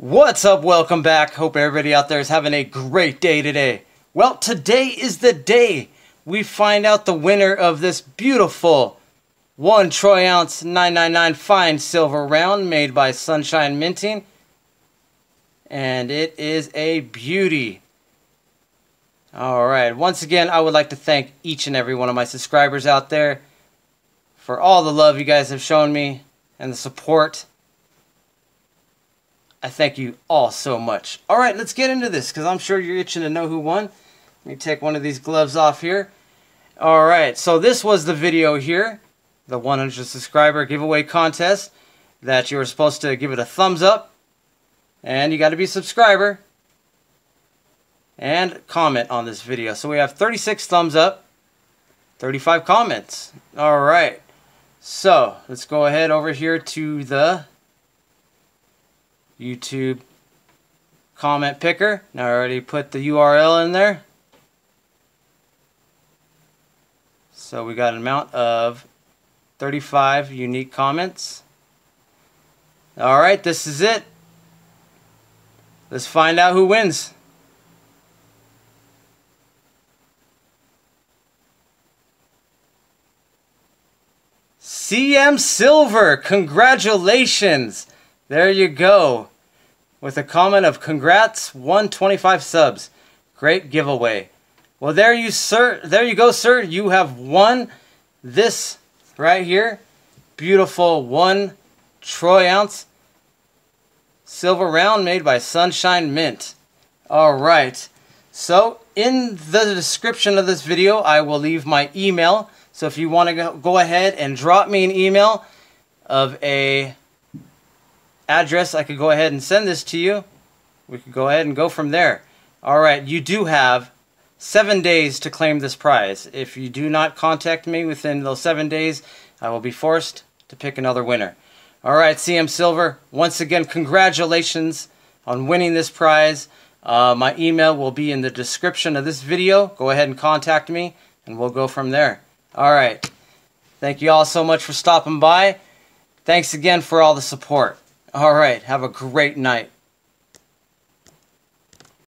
What's up? Welcome back. Hope everybody out there is having a great day today. Well, today is the day we find out the winner of this beautiful 1 troy ounce 999 fine silver round made by Sunshine Minting. And it is a beauty. Alright, once again, I would like to thank each and every one of my subscribers out there for all the love you guys have shown me and the support. I thank you all so much. All right, let's get into this because I'm sure you're itching to know who won. Let me take one of these gloves off here. All right, so this was the video here, the 100 subscriber giveaway contest that you were supposed to give it a thumbs up. And you got to be a subscriber and comment on this video. So we have 36 thumbs up, 35 comments. All right. So let's go ahead over here to the YouTube comment picker. Now I already put the URL in there. So we got an amount of 35 unique comments. Alright, this is it. Let's find out who wins. CM Silver, congratulations! There you go. With a comment of congrats, 125 subs. Great giveaway. Well, there you sir, there you go, sir. You have won this right here. Beautiful one troy ounce silver round made by Sunshine Mint. All right. So in the description of this video, I will leave my email. So if you want to go ahead and drop me an email of a address, I could go ahead and send this to you. We could go ahead and go from there. All right, you do have seven days to claim this prize. If you do not contact me within those seven days, I will be forced to pick another winner. All right, CM Silver, once again, congratulations on winning this prize. Uh, my email will be in the description of this video. Go ahead and contact me, and we'll go from there. All right. Thank you all so much for stopping by. Thanks again for all the support. All right. Have a great night.